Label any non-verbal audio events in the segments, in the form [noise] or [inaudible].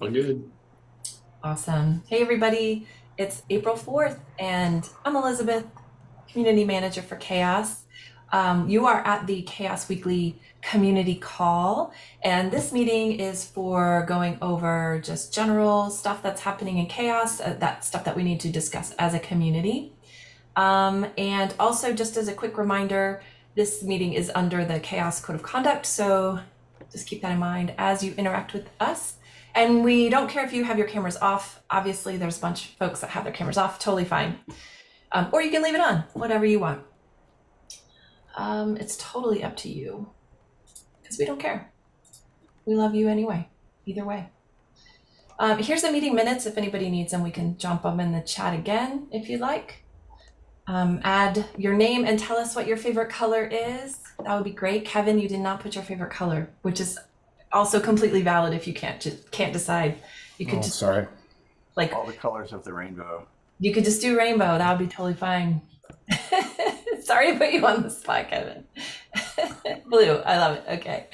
All good. Awesome. Hey, everybody. It's April 4th, and I'm Elizabeth, Community Manager for CHAOSS. Um, you are at the CHAOSS Weekly Community Call, and this meeting is for going over just general stuff that's happening in CHAOSS, uh, that stuff that we need to discuss as a community. Um, and also, just as a quick reminder, this meeting is under the CHAOSS Code of Conduct, so just keep that in mind as you interact with us. And we don't care if you have your cameras off. Obviously, there's a bunch of folks that have their cameras off, totally fine. Um, or you can leave it on, whatever you want. Um, it's totally up to you because we don't care. We love you anyway, either way. Um, here's the meeting minutes. If anybody needs them, we can jump them in the chat again if you'd like. Um, add your name and tell us what your favorite color is. That would be great. Kevin, you did not put your favorite color, which is also completely valid if you can't just can't decide. You could Oh, just sorry. like All the colors of the rainbow. you could just do rainbow. That would be totally fine. [laughs] Sorry to put you on the spot, Kevin. [laughs] Blue, I love it. Okay.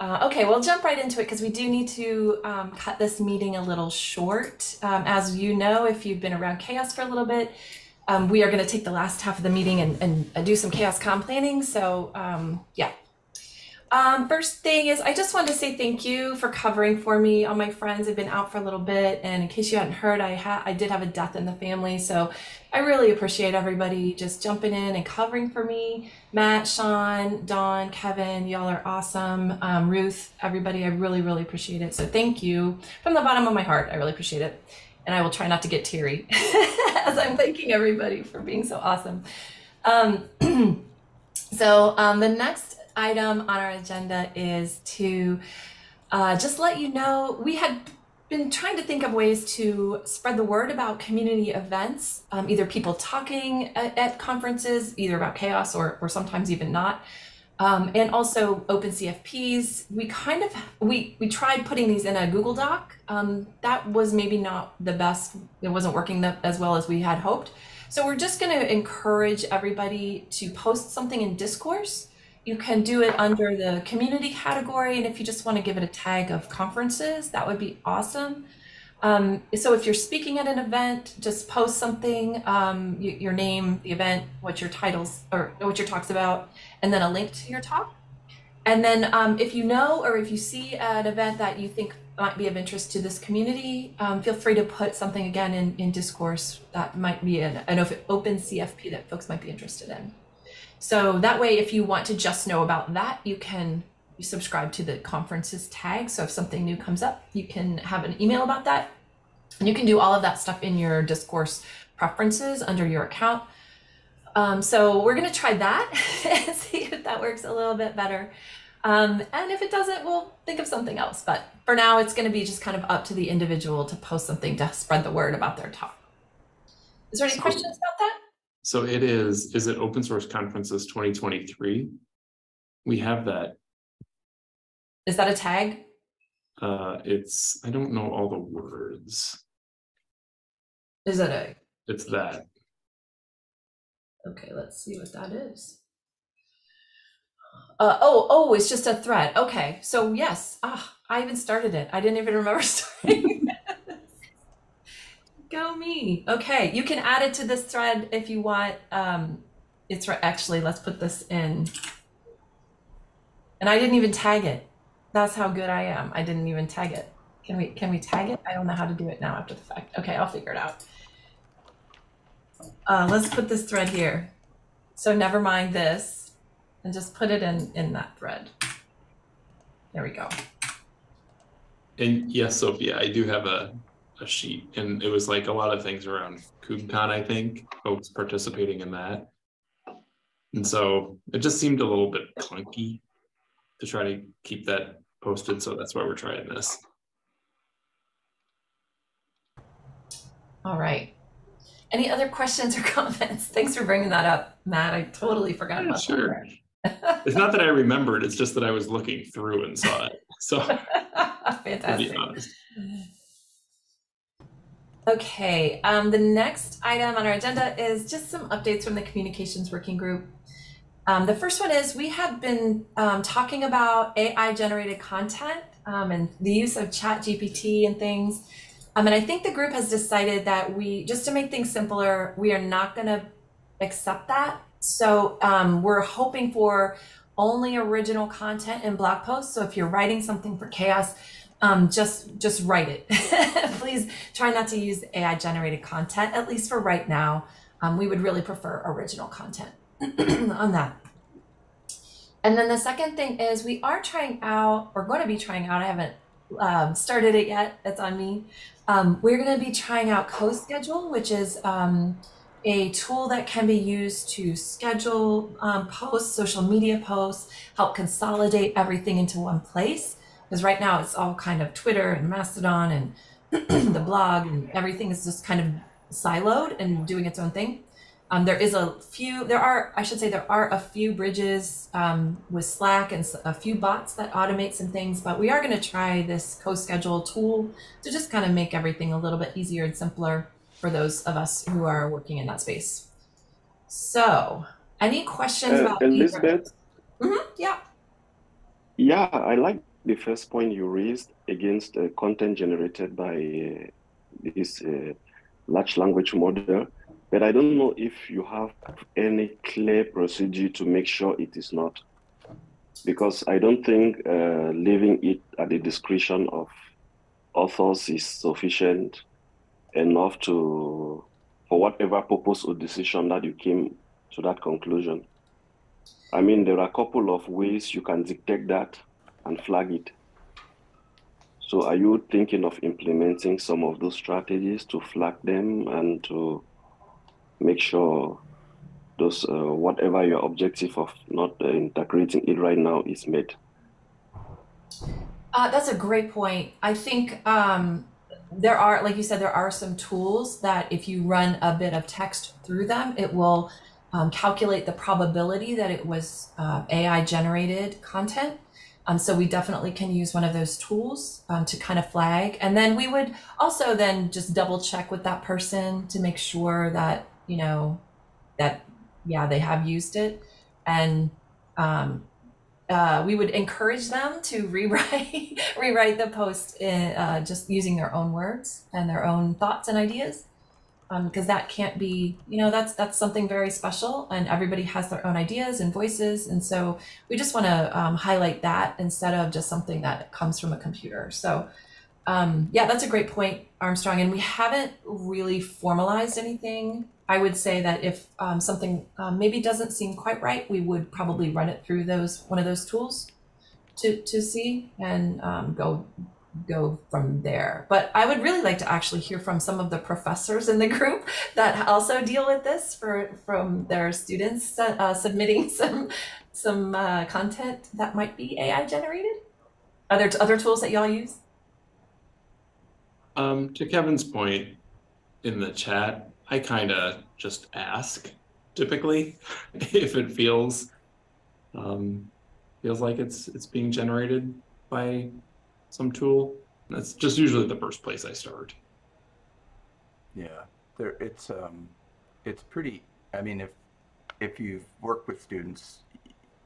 Uh, okay, we'll jump right into it because we do need to um, cut this meeting a little short. Um, as you know, if you've been around CHAOSS for a little bit, um, we are going to take the last half of the meeting and, and uh, do some CHAOSScon planning. So, um, yeah. Um, first thing is, I just wanted to say thank you for covering for me. All my friends have been out for a little bit, and in case you hadn't heard, I had I did have a death in the family, so I really appreciate everybody just jumping in and covering for me. Matt, Sean, Don, Kevin, y'all are awesome. Um, Ruth, everybody, I really really appreciate it. So thank you from the bottom of my heart. I really appreciate it, and I will try not to get teary [laughs] as I'm thanking everybody for being so awesome. Um, [clears throat] so um, the next item on our agenda is to uh, just let you know we had been trying to think of ways to spread the word about community events, um, either people talking at, at, conferences, either about CHAOSS or, or sometimes even not. Um, and also open CFPs. We kind of we we tried putting these in a Google Doc. Um, that was maybe not the best. It wasn't working the, as well as we had hoped. So we're just going to encourage everybody to post something in discourse you can do it under the community category. And if you just want to give it a tag of conferences, that would be awesome. Um, so if you're speaking at an event, just post something, um, your name, the event, what your titles or what your talk's about, and then a link to your talk. And then um, if you know or if you see an event that you think might be of interest to this community, um, feel free to put something again in, in discourse that might be an, an open CFP that folks might be interested in. So that way, if you want to just know about that, you can subscribe to the conferences tag. So if something new comes up, you can have an email about that. And you can do all of that stuff in your discourse preferences under your account. Um, so we're going to try that [laughs] and see if that works a little bit better. Um, and if it doesn't, we'll think of something else. But for now, it's going to be just kind of up to the individual to post something to spread the word about their talk. Is there any questions about that? So it is, is it open source conferences 2023? We have that. Is that a tag? Uh, it's, I don't know all the words. Is it a? It's that. Okay, let's see what that is. Uh, oh, oh, it's just a thread. Okay, so yes, ah, I even started it. I didn't even remember [laughs] starting. Go me. Okay, you can add it to this thread if you want. Um, it's right. Actually, let's put this in. And I didn't even tag it. That's how good I am. I didn't even tag it. Can we can we tag it? I don't know how to do it now after the fact. Okay, I'll figure it out. Uh, let's put this thread here. So never mind this, and just put it in in that thread. There we go. And yes, Sophia, I do have a a sheet and it was like a lot of things around KubeCon, I think, folks participating in that. And so it just seemed a little bit clunky to try to keep that posted. So that's why we're trying this. All right. Any other questions or [laughs] comments? Thanks for bringing that up, Matt. I totally forgot Yeah, about sure. that. It's not that I remembered, it's just that I was looking through and saw it. So [laughs] to Fantastic. be honest. Okay, um, the next item on our agenda is just some updates from the communications working group. Um, the first one is we have been um, talking about AI generated content um, and the use of ChatGPT and things. Um, and I think the group has decided that we, just to make things simpler, we are not going to accept that. So um, we're hoping for only original content in blog posts. So if you're writing something for CHAOSS, um, just just write it. [laughs] Please try not to use AI generated content, at least for right now. We would really prefer original content [clears throat] on that. And then the second thing is we are trying out, or going to be trying out, I haven't um, started it yet, it's on me. Um, we're going to be trying out CoSchedule, which is um, a tool that can be used to schedule um, posts, social media posts, help consolidate everything into one place. Because right now it's all kind of Twitter and Mastodon and [clears throat] the blog and everything is just kind of siloed and doing its own thing. Um, there is a few, there are, I should say, there are a few bridges um, with Slack and a few bots that automate some things, but we are going to try this CoSchedule tool to just kind of make everything a little bit easier and simpler for those of us who are working in that space. So, any questions Uh, about Elizabeth, Mhm, yeah. yeah, I like the first point you raised against uh, content generated by uh, this uh, large language model, but I don't know if you have any clear procedure to make sure it is not. Because I don't think uh, leaving it at the discretion of authors is sufficient enough to, for whatever purpose or decision that you came to that conclusion. I mean, there are a couple of ways you can detect that and flag it. So are you thinking of implementing some of those strategies to flag them and to make sure those uh, whatever your objective of not uh, integrating it right now is met? Uh, that's a great point. I think um, there are, like you said, there are some tools that if you run a bit of text through them, it will um, calculate the probability that it was uh, AI generated content. Um, so we definitely can use one of those tools um, to kind of flag. And then we would also then just double check with that person to make sure that, you know, that, yeah, they have used it. And um, uh, we would encourage them to rewrite [laughs] rewrite the post in, uh, just using their own words and their own thoughts and ideas. Because um, that can't be you know that's that's something very special and everybody has their own ideas and voices. And so we just want to um, highlight that instead of just something that comes from a computer. So um, yeah that's a great point armstrong and we haven't really formalized anything i would say that if um, something um, maybe doesn't seem quite right we would probably run it through those one of those tools to to see and um, go go from there. But I would really like to actually hear from some of the professors in the [laughs] group that also deal with this for from their students uh, submitting [laughs] some some uh, content that might be AI generated. Are there other tools that y'all use? Um, to Kevin's point in the chat, I kind of just ask typically [laughs] if it feels um, feels like it's it's being generated by some tool. That's just usually the first place I start. Yeah, there it's um, it's pretty. I mean, if if you've worked with students,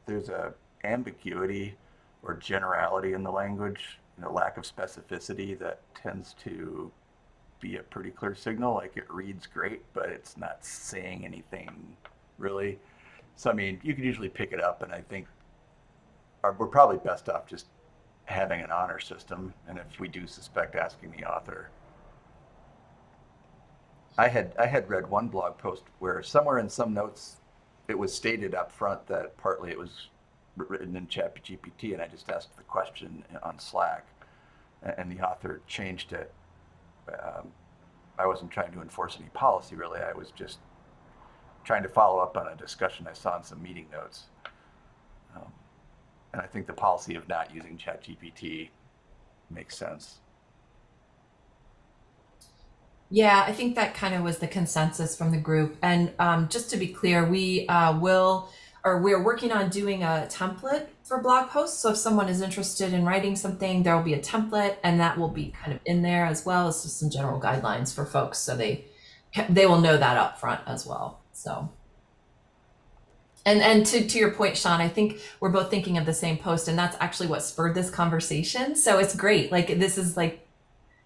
there's a ambiguity or generality in the language, you know, lack of specificity that tends to be a pretty clear signal. Like it reads great, but it's not saying anything really. So I mean, you can usually pick it up, and I think we're probably best off just having an honor system, and if we do suspect asking the author. I had I had read one blog post where somewhere in some notes it was stated up front that partly it was written in ChatGPT, and I just asked the question on Slack, and the author changed it. Um, I wasn't trying to enforce any policy really. I was just trying to follow up on a discussion I saw in some meeting notes. Um, and I think the policy of not using ChatGPT makes sense. Yeah, I think that kind of was the consensus from the group. And um, just to be clear, we uh, will, or we're working on doing a template for blog posts. So if someone is interested in writing something, there will be a template, and that will be kind of in there as well as just some general guidelines for folks, so they they will know that up front as well. So And and to to your point, Sean, I think we're both thinking of the same post, and that's actually what spurred this conversation. So it's great. Like this is like,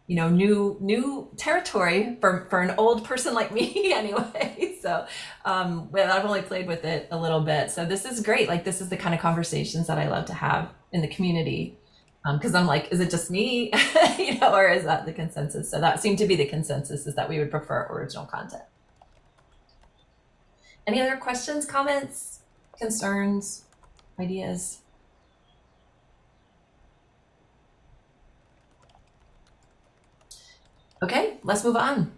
you know, new new territory for for an old person like me, [laughs] anyway. [laughs] So, um, well, I've only played with it a little bit, so this is great. Like this is the kind of conversations that I love to have in the community, because I'm like, is it just me, [laughs] you know, or is that the consensus? So that seemed to be the consensus is that we would prefer original content. Any other questions, comments, concerns, ideas? Okay, let's move on.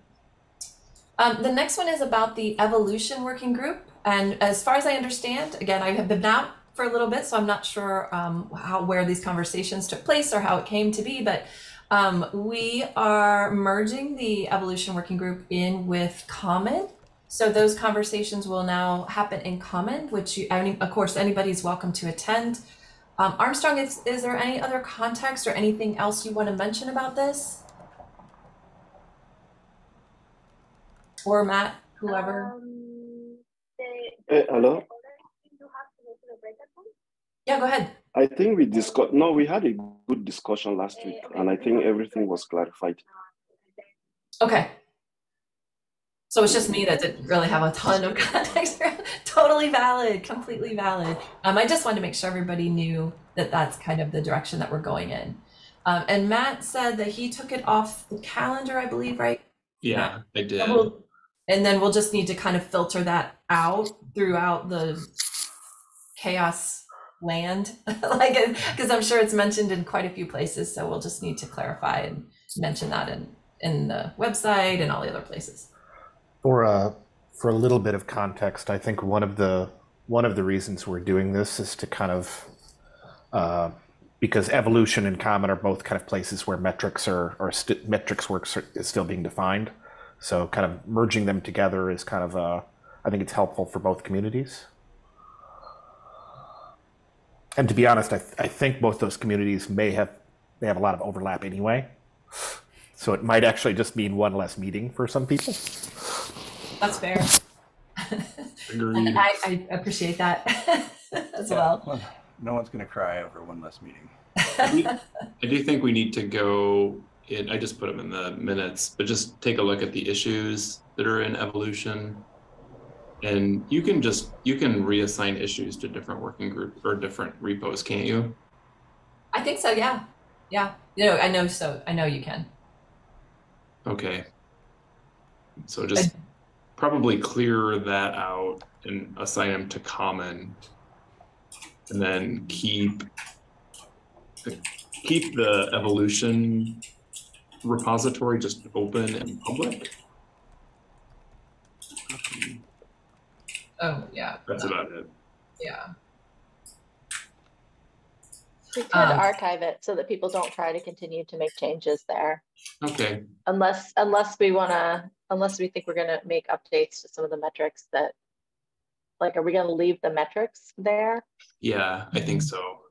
Um, the next one is about the evolution working group. And as far as I understand, again, I have been out for a little bit, so I'm not sure um, how where these conversations took place or how it came to be, but um, we are merging the evolution working group in with Common so those conversations will now happen in common, which you, mean, of course, anybody's welcome to attend. Um, Armstrong, is, is there any other context or anything else you want to mention about this? Or Matt, whoever. Um, Eh, hello? Yeah, go ahead. I think we discussed, no, we had a good discussion last week, and I think everything was clarified. Okay. So it's just me that didn't really have a ton of [laughs] context. totally valid, completely valid. Um, I just wanted to make sure everybody knew that that's kind of the direction that we're going in. Um, and Matt said that he took it off the calendar, I believe, right? Yeah, I did. And, we'll, and then we'll just need to kind of filter that out throughout the CHAOSS land, [laughs] like because I'm sure it's mentioned in quite a few places. So we'll just need to clarify and mention that in in the website and all the other places. For a for a little bit of context, I think one of the one of the reasons we're doing this is to kind of uh, because evolution and common are both kind of places where metrics are or st- metrics work is still being defined. So kind of merging them together is kind of uh, I think it's helpful for both communities. And to be honest, I, th- I think both those communities may have they have a lot of overlap anyway. So it might actually just mean one less meeting for some people. That's fair. Agreed. I, I appreciate that [laughs] as well. Well, no one's going to cry over one less meeting. [laughs] I do think we need to go in, I just put them in the minutes, but just take a look at the issues that are in evolution. And you can just, you can reassign issues to different working group or different repos, can't you? I think so. Yeah, yeah. You know, I know. So I know you can. Okay. So just probably clear that out and assign them to common. And then keep keep the evolution repository just open and public. Oh yeah. That's about it. Yeah. We could Um, archive it so that people don't try to continue to make changes there. Okay. Unless, unless we wanna, unless we think we're gonna make updates to some of the metrics that, like, are we gonna leave the metrics there? Yeah, I think so.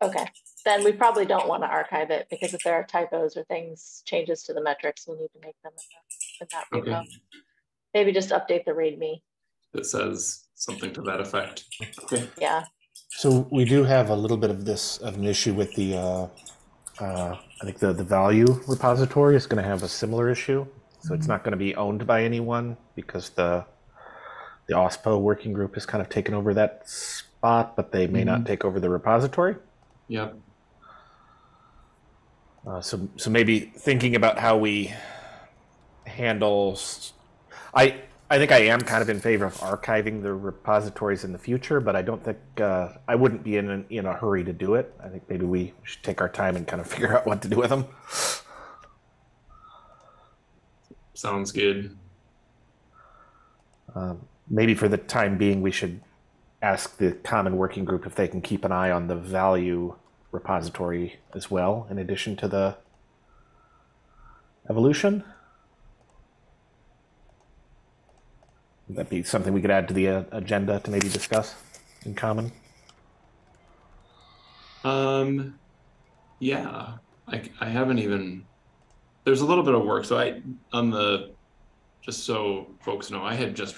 Okay, then we probably don't wanna archive it because if there are typos or things, changes to the metrics, we'll need to make them in that- in that repo. Okay. Maybe just update the README, That says something to that effect. Okay. yeah. So we do have a little bit of this of an issue with the. Uh, uh, I think the the value repository is going to have a similar issue. So it's not going to be owned by anyone because the the OSPO working group has kind of taken over that spot, but they may not take over the repository. Yep. Uh, so so maybe thinking about how we handle. I think I am kind of in favor of archiving the repositories in the future, but I don't think uh, I wouldn't be in a, in a hurry to do it. I think maybe we should take our time and kind of [laughs] figure out what to do with them. Sounds good. Um, maybe for the time being, we should ask the common working group if they can keep an eye on the value repository as well, in addition to the evolution. Would that be something we could add to the uh, agenda to maybe discuss in common? Um, yeah, I, I haven't even, there's a little bit of work. So I, on the, just so folks know, I had just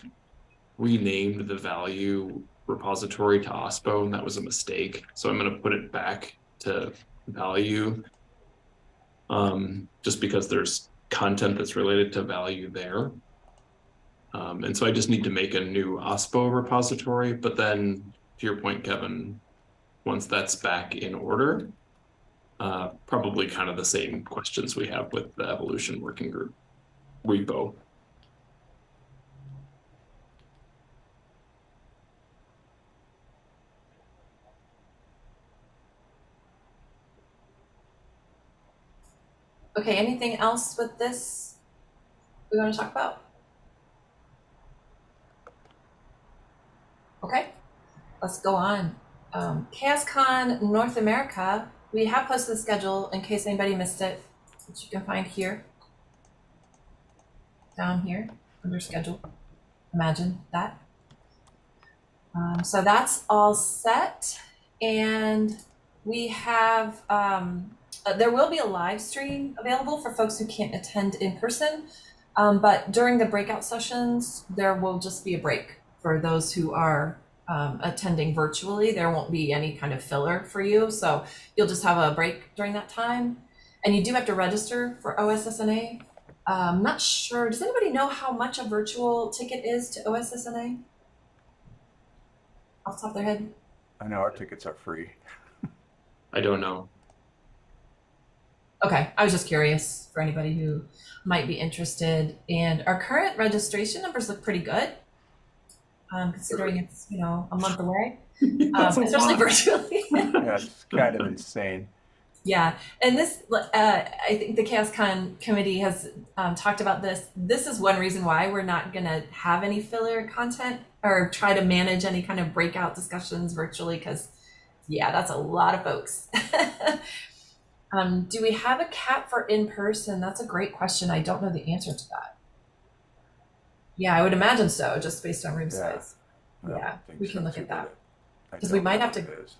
renamed the value repository to OSPO, and that was a mistake. So I'm gonna put it back to value. Um, just because there's content that's related to value there. Um, and so I just need to make a new OSPO repository, but then to your point, Kevin, once that's back in order, uh, probably kind of the same questions we have with the evolution working group repo. Okay, anything else with this we want to talk about? Okay, let's go on. Um, CHAOSScon North America, we have posted the schedule in case anybody missed it, which you can find here. Down here under schedule. Imagine that. Um, so that's all set. And we have um, uh, there will be a live stream available for folks who can't attend in person. Um, but during the breakout sessions, there will just be a break for those who are um, attending virtually. There won't be any kind of filler for you. So you'll just have a break during that time. And you do have to register for OSSNA. I'm not sure. Does anybody know how much a virtual ticket is to OSSNA? Off the top of their head? I know our tickets are free. I don't know. Okay, I was just curious for anybody who might be interested. And our current registration numbers look pretty good, um, considering it's you know a month away, [laughs] um, especially lot. virtually. [laughs] Yeah, it's kind of insane. yeah, and this uh, I think the CHAOSScon committee has um, talked about this. This is one reason why we're not gonna have any filler content or try to manage any kind of breakout discussions virtually because yeah, that's a lot of folks. [laughs] um, do we have a cap for in person? That's a great question. I don't know the answer to that. Yeah, I would imagine so, just based on room Yeah. size. Yeah, we can so look at that. because we might have to- it is.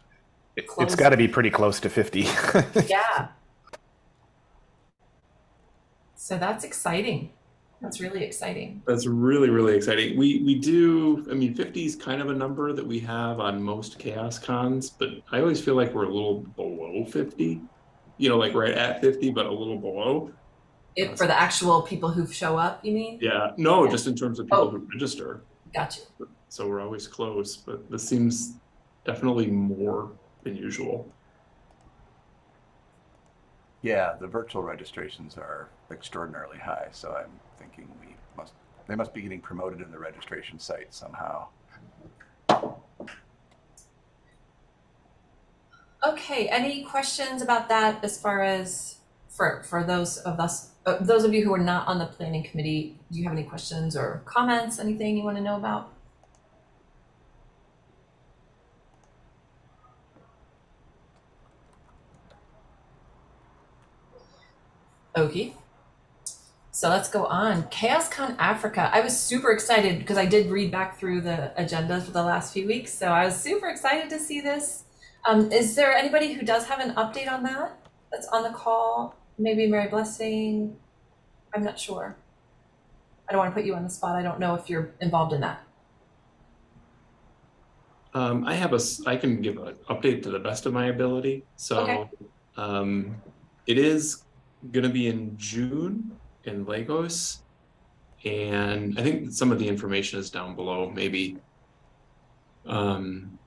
It, Close. it's got to be pretty close to 50. [laughs] Yeah. So that's exciting. That's really exciting. That's really, really exciting. We we do, I mean, 50 is kind of a number that we have on most CHAOSScons, but I always feel like we're a little below 50. You know, like right at 50, but a little below. It, for the actual people who show up, you mean? Yeah, no, Yeah. just in terms of people Oh. who register. Got you. So we're always close, but this seems definitely more than usual. Yeah, the virtual registrations are extraordinarily high, so I'm thinking we must, they must be getting promoted in the registration site somehow. Okay, any questions about that as far as for for those of us uh, those of you who are not on the planning committee, do you have any questions or comments, anything you want to know about? Okay. So let's go on. CHAOSScon Africa. I was super excited because I did read back through the agendas for the last few weeks. So I was super excited to see this. Um, is there anybody who does have an update on that that's on the call? Maybe Mary Blessing? I'm not sure. I don't want to put you on the spot. I don't know if you're involved in that. Um, I have a, I can give an update to the best of my ability. So, Okay. um, it is gonna be in June in Lagos. And I think some of the information is down below, maybe. Um,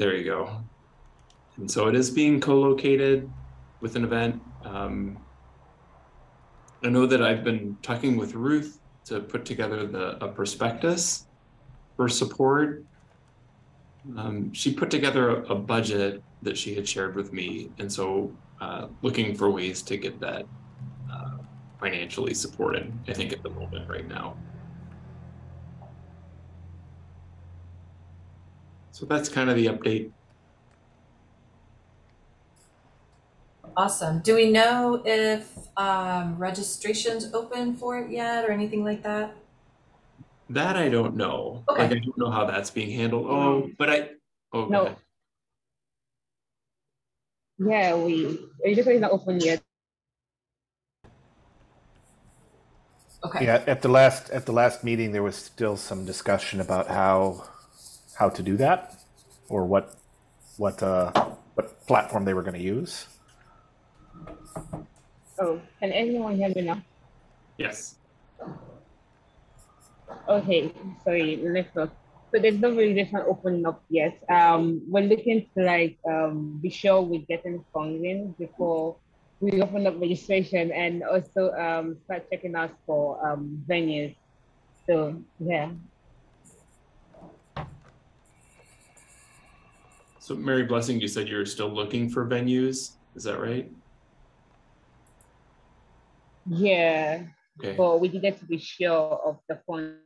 there you go. And so it is being co-located with an event. Um, I know that I've been talking with Ruth to put together the, a prospectus for support um, she put together a, a budget that she had shared with me, and so uh, looking for ways to get that uh, financially supported. I think at the moment right now. So that's kind of the update. Awesome. Do we know if um, registration's open for it yet or anything like that? That I don't know. Okay. Like I don't know how that's being handled. Oh, but I. Oh, go No. ahead. Yeah, we registration is not open yet. Okay. Yeah, at the last at the last meeting, there was still some discussion about how how to do that or what what uh, what platform they were going to use. Oh, can anyone hear me now? Yes. Okay, sorry, network. So there's no registration open up yet. Um, we're looking to like um be sure we're getting funding before we open up registration and also um start checking out for um venues. So yeah. So Mary Blessing, you said you're still looking for venues. Is that right? Yeah, Okay. but we needed to be sure of the fund.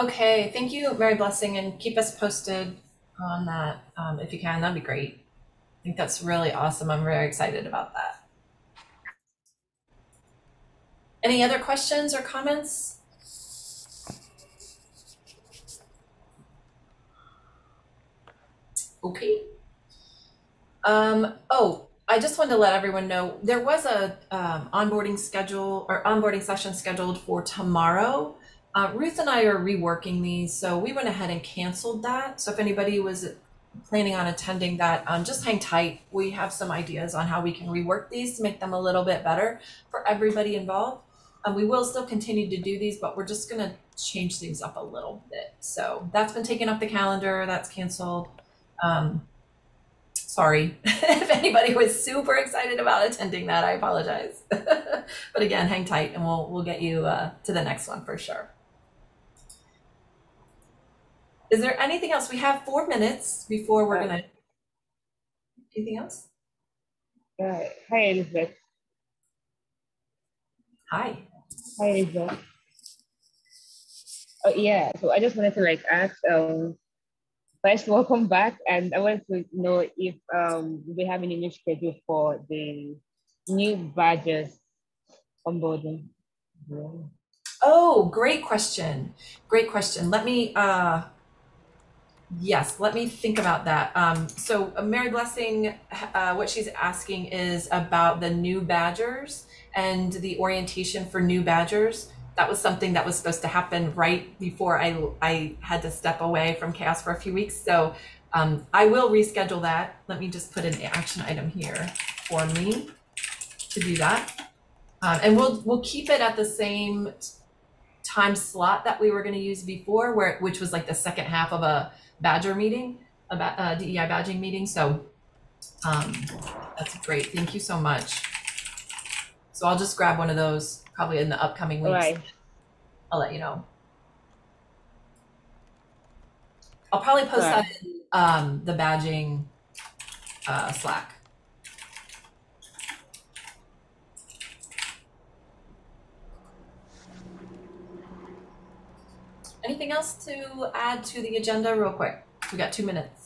Okay, thank you, Mary Blessing, and keep us posted on that um, if you can. That'd be great. I think that's really awesome. I'm very excited about that. Any other questions or comments? Okay. Um, oh, I just wanted to let everyone know there was a um, onboarding schedule or onboarding session scheduled for tomorrow. Uh, Ruth and I are reworking these, so we went ahead and canceled that. So if anybody was planning on attending that, um, just hang tight. We have some ideas on how we can rework these to make them a little bit better for everybody involved. Um, we will still continue to do these, but we're just gonna change things up a little bit. So that's been taken off the calendar. That's canceled. Um, sorry [laughs] if anybody was super excited about attending that. I apologize. [laughs] but again, hang tight, and we'll we'll get you uh, to the next one for sure. Is there anything else? We have four minutes before we're gonna. Anything else? Uh, hi Elizabeth. Hi. Hi Elizabeth. Oh yeah, so I just wanted to like ask um first welcome back and I wanted to know if um we have any new schedule for the new badges onboarding. Yeah. Oh, great question. Great question. Let me uh yes, let me think about that. Um so Mary Blessing uh what she's asking is about the new badgers and the orientation for new badgers. That was something that was supposed to happen right before I I had to step away from CHAOSS for a few weeks. So um I will reschedule that. Let me just put an action item here for me to do that. Um, and we'll we'll keep it at the same time slot that we were going to use before, where which was like the second half of a badger meeting, a ba- uh, DEI badging meeting. So um, that's great. Thank you so much. So I'll just grab one of those probably in the upcoming weeks. Right. I'll let you know. I'll probably post Right. that in um, the badging uh, Slack. Anything else to add to the agenda real quick? We got two minutes.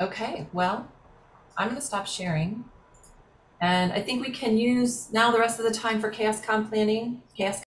Okay, well, I'm gonna stop sharing. And I think we can use now the rest of the time for CHAOSScon planning, chaos